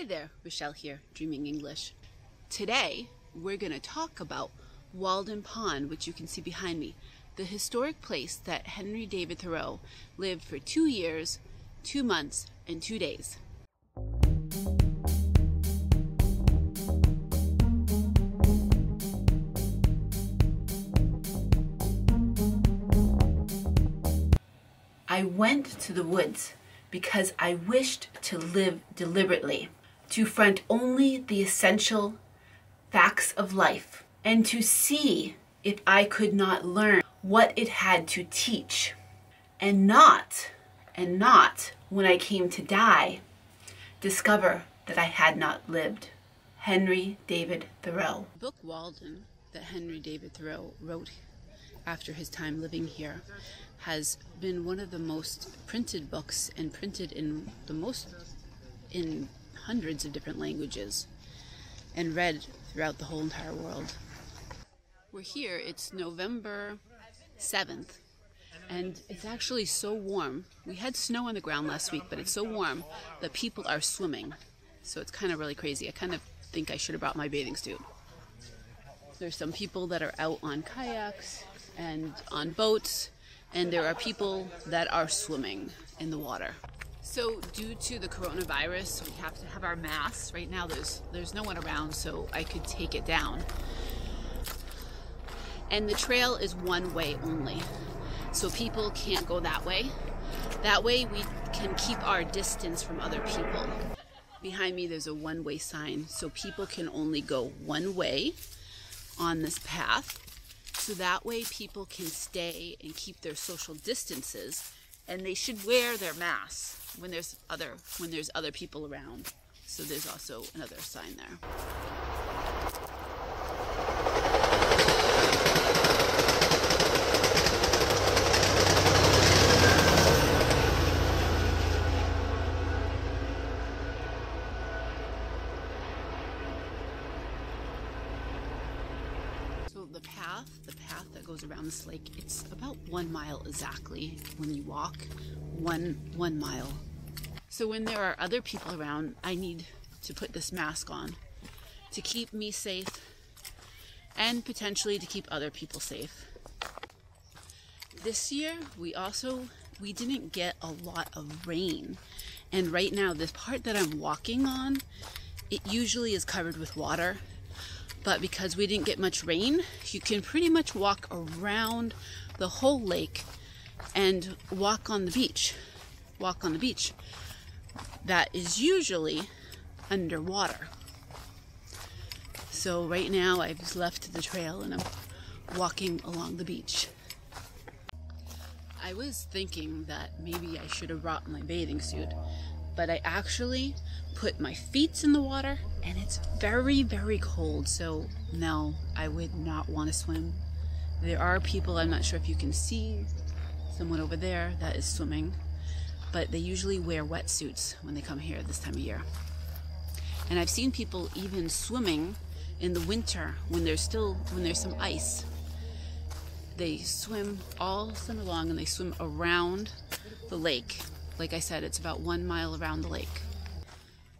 Hi there, Rochelle here, Dreaming English. Today, we're going to talk about Walden Pond, which you can see behind me, the historic place that Henry David Thoreau lived for two years, two months, and two days. I went to the woods because I wished to live deliberately, to front only the essential facts of life, and to see if I could not learn what it had to teach, and not, and not, when I came to die, discover that I had not lived. Henry David Thoreau. The Book Walden that Henry David Thoreau wrote after his time living here has been one of the most printed books and printed in the most in hundreds of different languages and read throughout the whole entire world. We're here, it's November 7th, and it's actually so warm. We had snow on the ground last week, but it's so warm that people are swimming. So it's kind of really crazy. I kind of think I should have brought my bathing suit. There's some people that are out on kayaks and on boats and there are people that are swimming in the water. So due to the coronavirus, we have to have our masks. Right now there's there's no one around so I could take it down. And the trail is one way only. So people can't go that way. That way we can keep our distance from other people. Behind me there's a one-way sign so people can only go one way on this path so that way people can stay and keep their social distances and they should wear their masks when there's other when there's other people around. So there's also another sign there So the path, the path that goes around this lake, it's about one mile exactly when you walk, one one mile. So when there are other people around, I need to put this mask on to keep me safe and potentially to keep other people safe. This year, we also we didn't get a lot of rain. And right now, this part that I'm walking on, it usually is covered with water but because we didn't get much rain, you can pretty much walk around the whole lake and walk on the beach. Walk on the beach. That is usually underwater. So right now I've left the trail and I'm walking along the beach. I was thinking that maybe I should have brought my bathing suit, but I actually put my feet in the water and it's very, very cold. So, no, I would not want to swim. There are people, I'm not sure if you can see someone over there that is swimming, but they usually wear wetsuits when they come here this time of year. And I've seen people even swimming in the winter when there's still when there's some ice. They swim all summer long and they swim around the lake. Like I said, it's about one mile around the lake.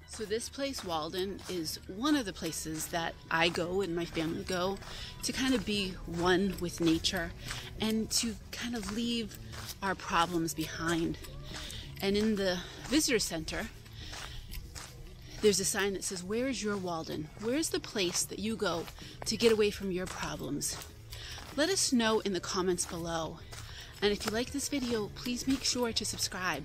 So this place, Walden, is one of the places that I go and my family go to kind of be one with nature and to kind of leave our problems behind. And in the visitor center, there's a sign that says, Where is your Walden? Where's the place that you go to get away from your problems? Let us know in the comments below. And if you like this video, please make sure to subscribe.